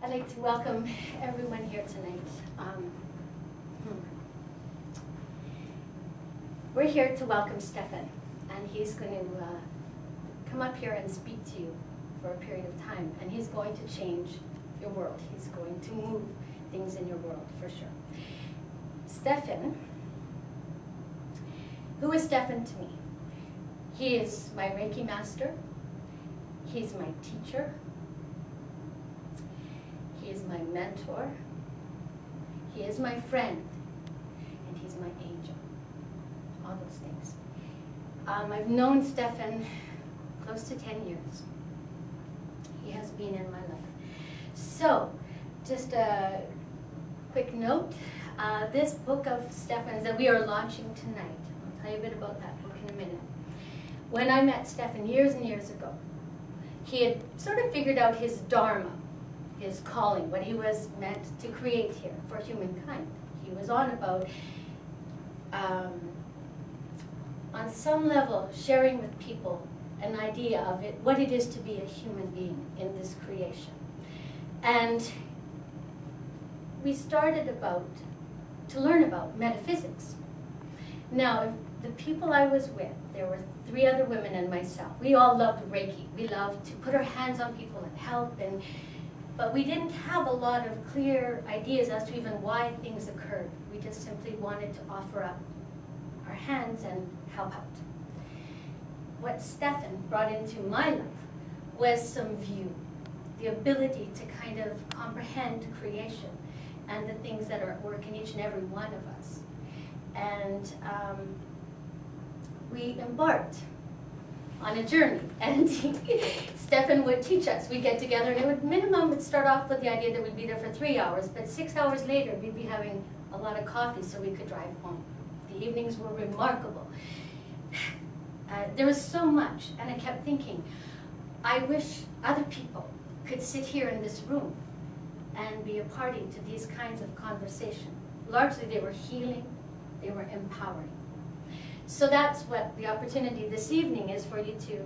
I'd like to welcome everyone here tonight. Um, hmm. We're here to welcome Stefan, and he's going to uh, come up here and speak to you for a period of time, and he's going to change your world. He's going to move things in your world, for sure. Stefan, who is Stefan to me? He is my Reiki master. He's my teacher. He is my mentor. He is my friend. And he's my angel. All those things. Um, I've known Stefan close to 10 years. He has been in my life. So, just a quick note. Uh, this book of Stefan's that we are launching tonight. I'll tell you a bit about that book in a minute. When I met Stefan years and years ago, he had sort of figured out his dharma, his calling, what he was meant to create here for humankind. He was on about, um, on some level, sharing with people an idea of it, what it is to be a human being in this creation. And we started about, to learn about metaphysics. Now, the people I was with, there were three other women and myself. We all loved Reiki. We loved to put our hands on people and help, and but we didn't have a lot of clear ideas as to even why things occurred. We just simply wanted to offer up our hands and help out. What Stefan brought into my life was some view, the ability to kind of comprehend creation and the things that are at work in each and every one of us. And um, we embarked on a journey. And Stefan would teach us. We'd get together, and it would minimum would start off with the idea that we'd be there for three hours, but six hours later, we'd be having a lot of coffee so we could drive home. The evenings were remarkable. Uh, there was so much, and I kept thinking, I wish other people could sit here in this room and be a party to these kinds of conversation. Largely, they were healing, they were empowering. So that's what the opportunity this evening is for you to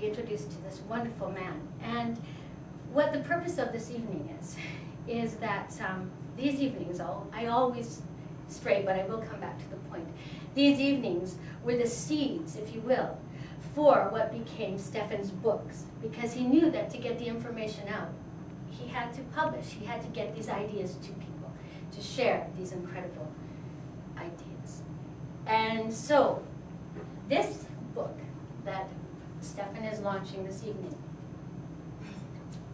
be introduced to this wonderful man. And what the purpose of this evening is, is that um, these evenings, I always stray, but I will come back to the point. These evenings were the seeds, if you will, for what became Stefan's books, because he knew that to get the information out, he had to publish, he had to get these ideas to people, to share these incredible ideas. And so, this book that Stefan is launching this evening.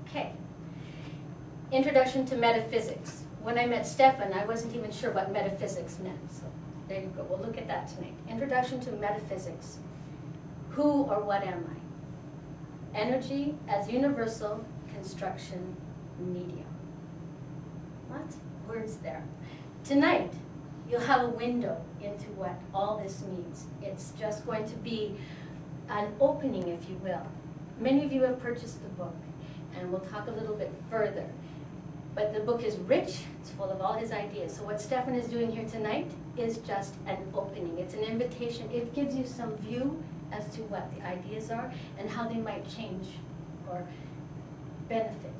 Okay. Introduction to Metaphysics. When I met Stefan, I wasn't even sure what metaphysics meant. So there you go. We'll look at that tonight. Introduction to Metaphysics. Who or what am I? Energy as universal construction medium. Lots of words there. Tonight, you'll have a window into what all this means. It's just going to be an opening, if you will. Many of you have purchased the book, and we'll talk a little bit further. But the book is rich, it's full of all his ideas. So what Stefan is doing here tonight is just an opening. It's an invitation. It gives you some view as to what the ideas are and how they might change or benefit.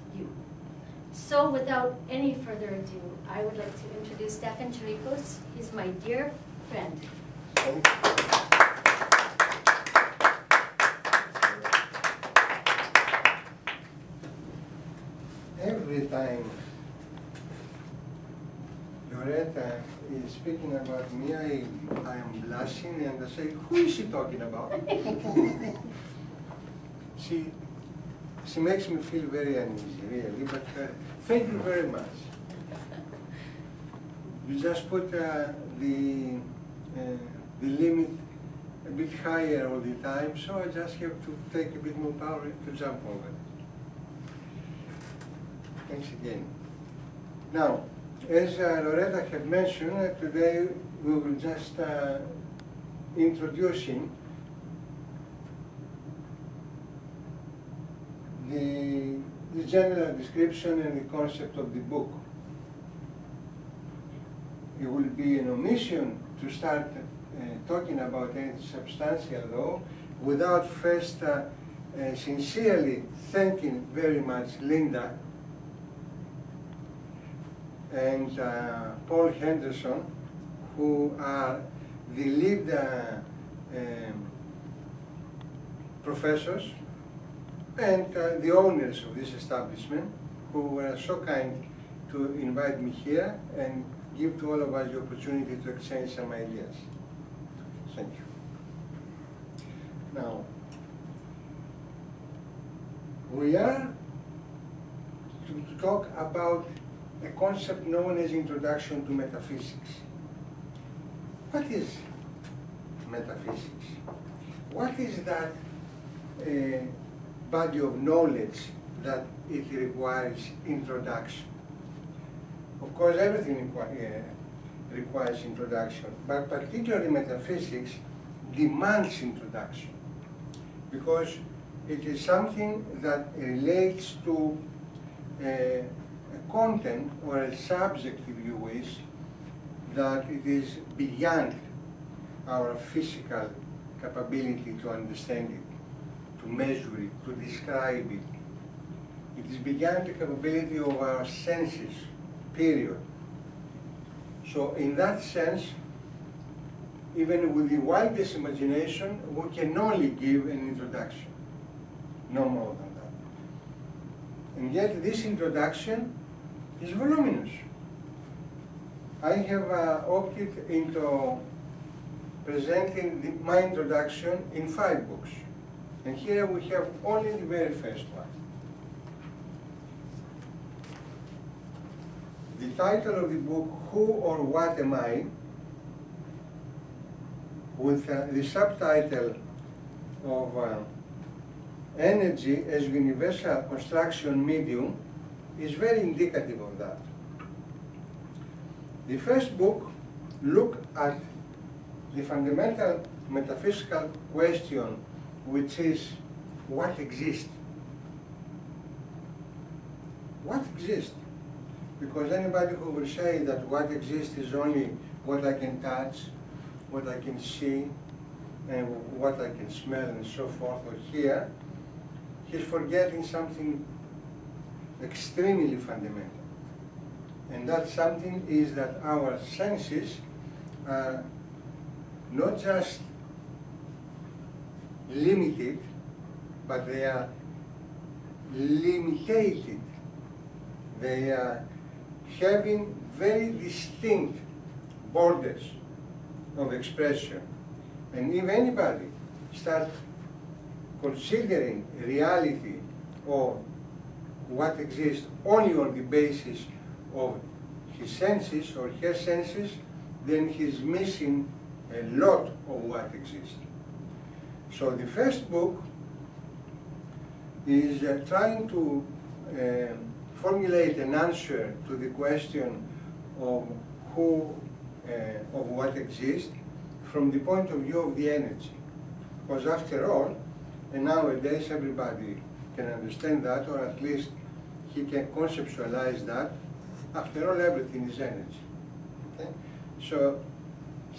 So without any further ado, I would like to introduce Stefan Tsirikos. He's my dear friend. Every time Loretta is speaking about me, I, I am blushing and I say, who is she talking about? she, she makes me feel very uneasy, really, but uh, thank you very much. You just put uh, the, uh, the limit a bit higher all the time, so I just have to take a bit more power to jump over it. Thanks again. Now, as uh, Loretta had mentioned, uh, today we will just uh, introducing the, the general description and the concept of the book. It will be an omission to start uh, talking about anything substantial though, without first uh, uh, sincerely thanking very much Linda and uh, Paul Henderson, who are the lead uh, um, professors and uh, the owners of this establishment, who were so kind to invite me here and give to all of us the opportunity to exchange some ideas. Thank you. Now, we are to, talk about a concept known as Introduction to Metaphysics. What is metaphysics? What is that uh, body of knowledge that it requires introduction? Of course, everything uh, requires introduction, but particularly metaphysics demands introduction because it is something that relates to a, a content or a subject, if you wish, that it is beyond our physical capability to understand it, to measure it, to describe it. It is beyond the capability of our senses, period. So in that sense, even with the wildest imagination, we can only give an introduction, no more than that. And yet this introduction is voluminous. I have uh, opted into presenting the, my introduction in five books. And here we have only the very first one. The title of the book, Who or What Am I? with uh, the subtitle of uh, Energy as Universal Construction Medium is very indicative of that. The first book looked at the fundamental metaphysical question which is what exists? What exists? Because anybody who will say that what exists is only what I can touch, what I can see, and what I can smell and so forth or hear, he's forgetting something extremely fundamental. And that something is that our senses are not just limited, but they are limited. They are having very distinct borders of expression. And if anybody starts considering reality or what exists only on the basis of his senses or her senses, then he's missing a lot of what exists. So the first book is uh, trying to uh, formulate an answer to the question of who, uh, of what exists from the point of view of the energy. Because after all, and nowadays everybody can understand that, or at least he can conceptualize that, after all everything is energy. Okay? So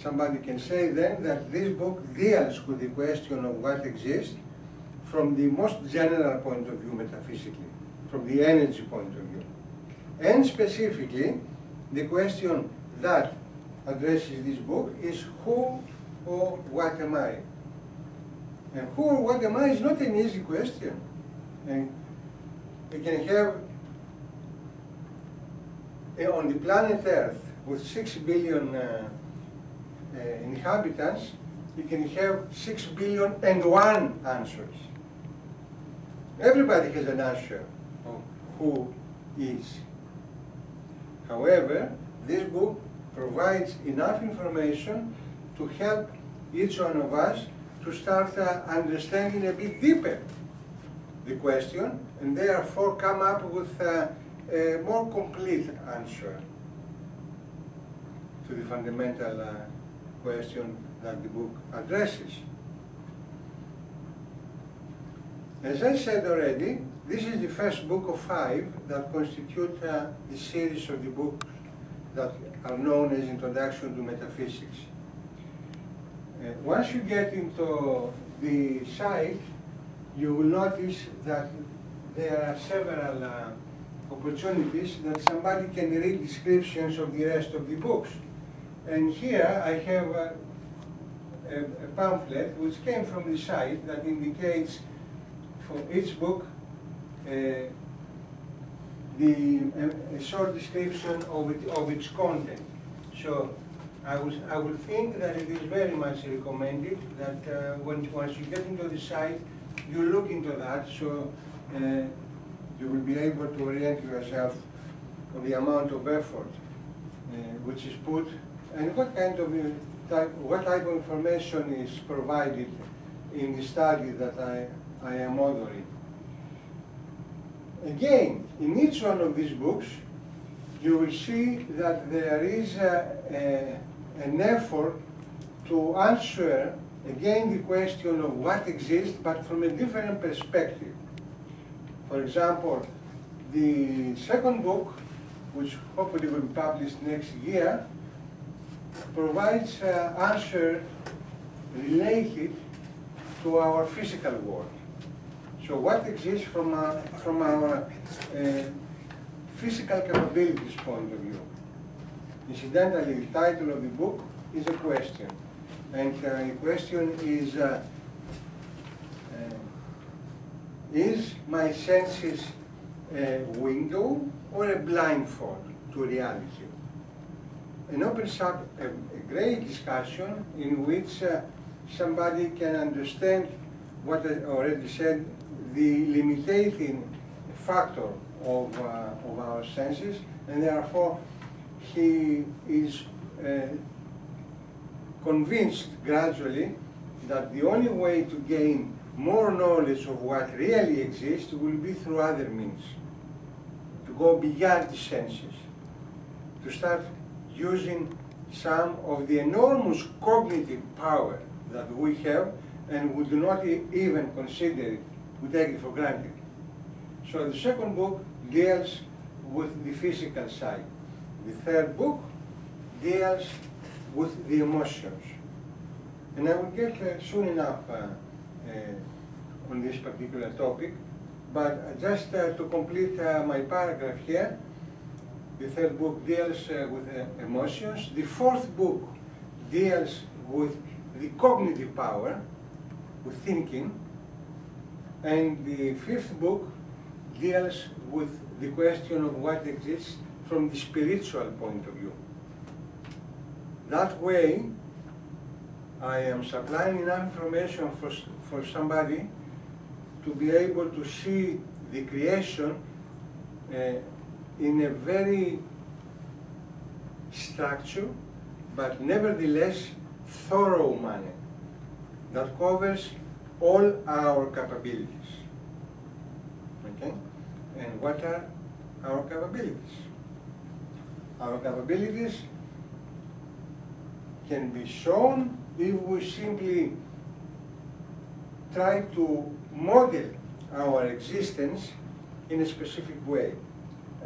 somebody can say then that this book deals with the question of what exists from the most general point of view metaphysically, from the energy point of view. And specifically, the question that addresses this book is who or what am I? And who or what am I is not an easy question. And we can have uh, on the planet Earth with six billion uh, uh, inhabitants, you can have six billion and one answers. Everybody has an answer of who is. However, this book provides enough information to help each one of us to start uh, understanding a bit deeper the question and therefore come up with uh, a more complete answer to the fundamental uh, question that the book addresses. As I said already, this is the first book of five that constitute uh, the series of the books that are known as Introduction to Metaphysics. Uh, once you get into the site, you will notice that there are several uh, opportunities that somebody can read descriptions of the rest of the books. And here I have a, a, a pamphlet which came from the site that indicates for each book uh, the a, a short description of, it, of its content. So I, was, I would think that it is very much recommended that uh, when, once you get into the site, you look into that so uh, you will be able to orient yourself on the amount of effort uh, which is put and what kind of uh, type, what type of information is provided in the study that I, I am authoring. Again, in each one of these books, you will see that there is a, a, an effort to answer again the question of what exists, but from a different perspective. For example, the second book, which hopefully will be published next year, provides uh, answer related to our physical world. So what exists from our, from our uh, physical capabilities point of view. Incidentally, the title of the book is a question. And uh, the question is, uh, uh, is my senses a window or a blindfold to reality? And opens up a, a great discussion in which uh, somebody can understand what I already said, the limiting factor of, uh, of our senses, and therefore he is uh, convinced gradually that the only way to gain more knowledge of what really exists will be through other means, to go beyond the senses, to start using some of the enormous cognitive power that we have and we do not even consider it, we take it for granted. So the second book deals with the physical side. The third book deals with the emotions. And I will get uh, soon enough uh, uh, on this particular topic, but just uh, to complete uh, my paragraph here, the third book deals with emotions. The fourth book deals with the cognitive power, with thinking. And the fifth book deals with the question of what exists from the spiritual point of view. That way, I am supplying enough information for, for somebody to be able to see the creation uh, in a very structured, but nevertheless thorough manner that covers all our capabilities. Okay? And what are our capabilities? Our capabilities can be shown if we simply try to model our existence in a specific way.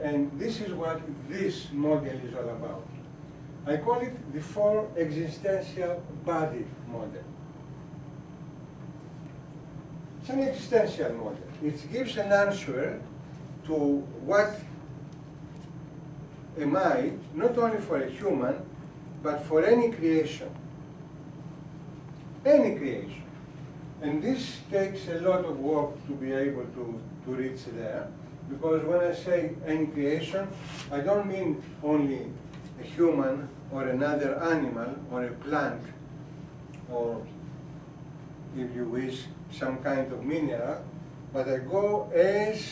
And this is what this model is all about. I call it the four existential body model. It's an existential model. It gives an answer to what am I, not only for a human, but for any creation. Any creation. And this takes a lot of work to be able to, to reach there, because when I say any creation, I don't mean only a human or another animal or a plant or, if you wish, some kind of mineral, but I go as,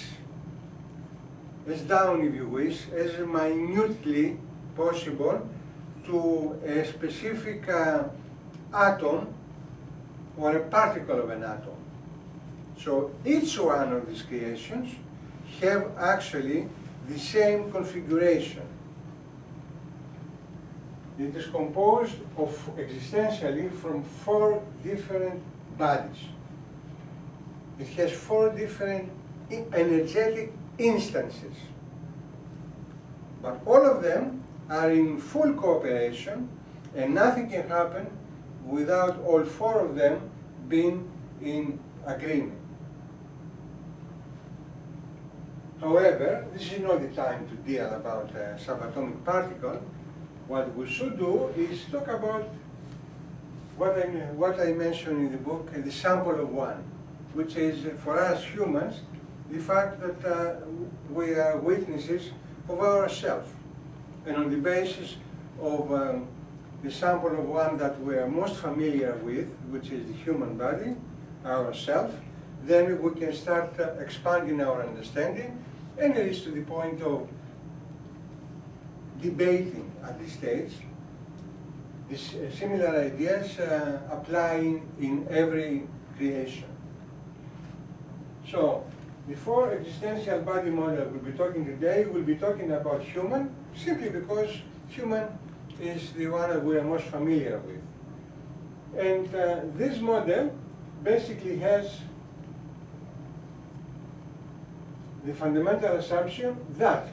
as down, if you wish, as minutely possible to a specific uh, atom or a particle of an atom. So each one of these creations have actually the same configuration. It is composed of existentially from four different bodies. It has four different energetic instances. But all of them are in full cooperation and nothing can happen without all four of them being in agreement. However, this is not the time to deal about a subatomic particle. What we should do is talk about what I, what I mentioned in the book, uh, the sample of one, which is uh, for us humans, the fact that uh, we are witnesses of ourselves. And on the basis of um, the sample of one that we are most familiar with, which is the human body, ourselves, then we can start uh, expanding our understanding and it is to the point of debating at this stage this, uh, similar ideas uh, applying in every creation. So, before existential body model we'll be talking today, we'll be talking about human, simply because human is the one that we are most familiar with. And uh, this model basically has the fundamental assumption that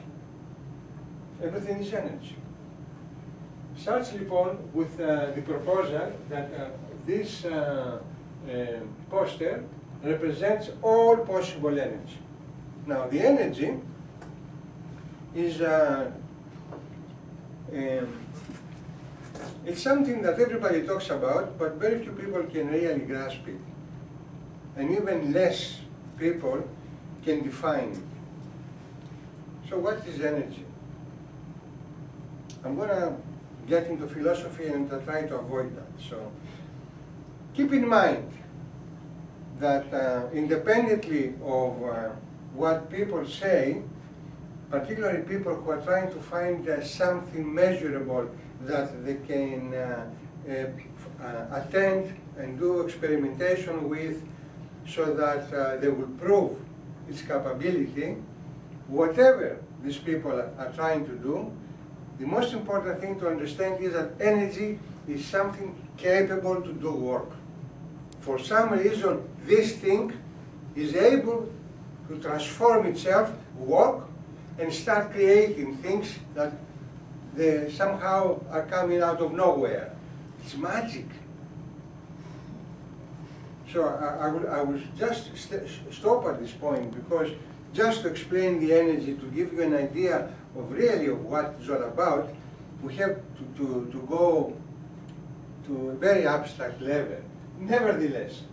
everything is energy. Starts λοιπόν with uh, the proposal that uh, this uh, poster represents all possible energy. Now the energy is um, it's something that everybody talks about, but very few people can really grasp it. And even less people can define. So what is energy? I'm going to get into philosophy and I try to avoid that. So keep in mind that uh, independently of uh, what people say, particularly people who are trying to find uh, something measurable that they can uh, uh, uh, attend and do experimentation with so that they will prove its capability, whatever these people are trying to do, the most important thing to understand is that energy is something capable to do work. For some reason, this thing is able to transform itself, work, and start creating things that they somehow are coming out of nowhere. It's magic. So I, I, will, I just st stop at this point because just to explain the energy, to give you an idea of really of what it's all about, we have to, to, to go to a very abstract level. Nevertheless,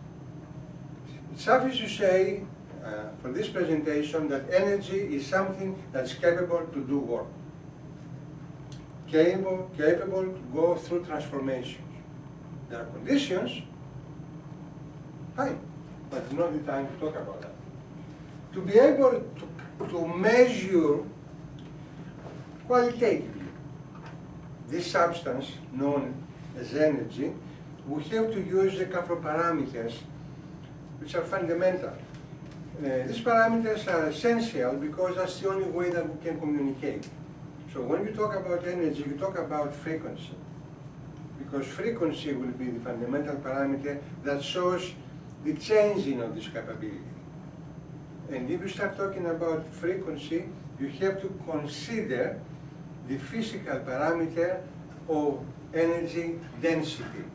it's obvious to say uh, for this presentation that energy is something that's capable to do work. Capable, capable to go through transformations. There are conditions Fine, but not the time to talk about that. To be able to, to measure qualitatively this substance known as energy, we have to use a couple of parameters which are fundamental. Uh, these parameters are essential because that's the only way that we can communicate. So when you talk about energy, you talk about frequency. Because frequency will be the fundamental parameter that shows the changing of this capability. And if you start talking about frequency, you have to consider the physical parameter of energy density,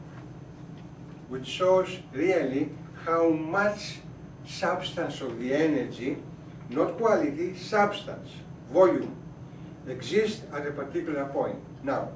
which shows really how much substance of the energy, not quality, substance, volume, exists at a particular point. Now,